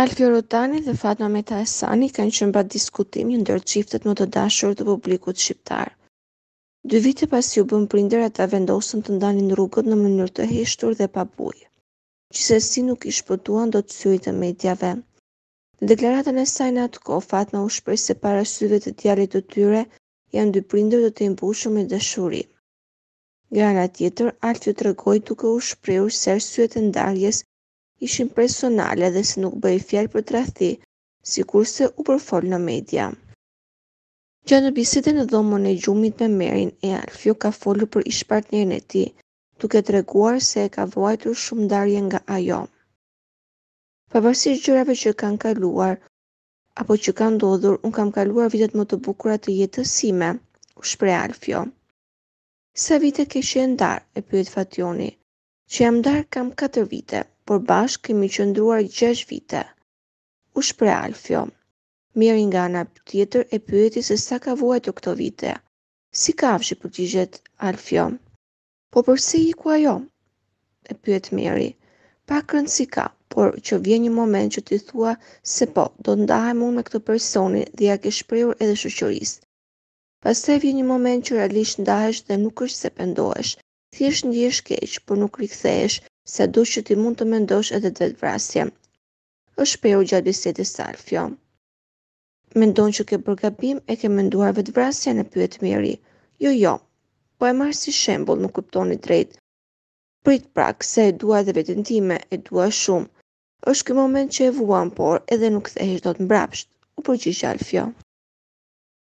Alfio Rrotani dhe Fatma Methasani kanë qenë pa diskutim një ndër çiftet më të dashur të publikut shqiptar. Dy vite pasi u bën prindër, ata vendosën të ndanin rrugët në mënyrë të heshtur dhe pa bujë. Gjithsesi nuk i shpëtuan dot syrit të mediave. Në deklaratën e saj në atë kohë, Fatma u shpreh se para syve të djalit të tyre janë dy prindër të tejmbushur me dashuri. Nga ana tjetër, Alfio tregoi duke u shprehur se arsyet e ndarjes ishin personale dhe se nuk bëhej fjalë për tradhti, sikurse u përfol në media. Gjatë një bisede në Dhomën e Gjumit me Merin, Alfio ka folur për ish-partneren e tij, duke treguar se e ka vuajtur shumë ndarjen nga ajo. Pavarësisht gjërave që kanë kaluar apo që kanë ndodhur, unë kam kaluar vitet më të bukura të jetës sime, u shpreh Alfio. Sa vite ke që je ndarë? e pyet Fatjoni. Që jam ndarë kam katër vite, por bashkë kemi qëndruar gjashtë vite. U shpreh Alfio. Meri nga ana tjetër e pyeti se sa ka vuajtur këto vite. Si kafshë i përgjigjet Alfio. Po përse iku ajo? e pyet Meri. Pak rëndësi ka, por që vjen një moment që ti thua se po, do të ndahem unë me këtë personin dhe ia ke shprehur edhe shoqërisë. Pastaj vjen një moment që realisht ndahesh dhe nuk është se pendohesh. Thjesht ndihesh keq, por nuk rikthehesh, sado që ti mund të mendosh edhe vetëvrasje. Është shprehur gjatë bisedës Alfio. Mendon që ke bërë gabim, e ke menduar vetëvrasjen, e pyet Meri. Jo, jo. Po e marr si shembull, më kuptoni drejt. Prit prak, se e dua edhe veten time, e dua shumë. Është ky moment që e vuan, por edhe nuk kthehesh dot mbrapsht, u përgjigj Alfio.